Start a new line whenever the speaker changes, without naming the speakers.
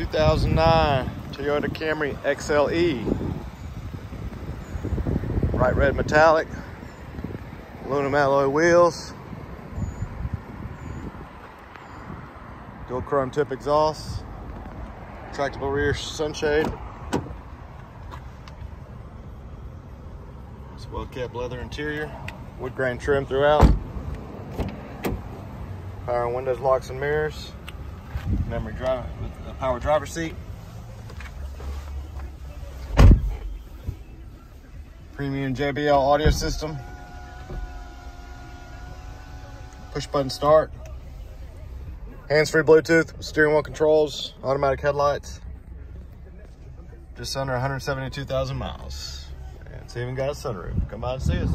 2009 Toyota Camry XLE. Bright red metallic, aluminum alloy wheels, dual chrome tip exhaust, retractable rear sunshade. It's well kept leather interior, wood grain trim throughout. Power windows, locks and mirrors. Memory driver with a power driver seat. Premium JBL audio system. Push button start. Hands-free Bluetooth, steering wheel controls, automatic headlights. Just under 172,000 miles. And it's even got a sunroof. Come by and see us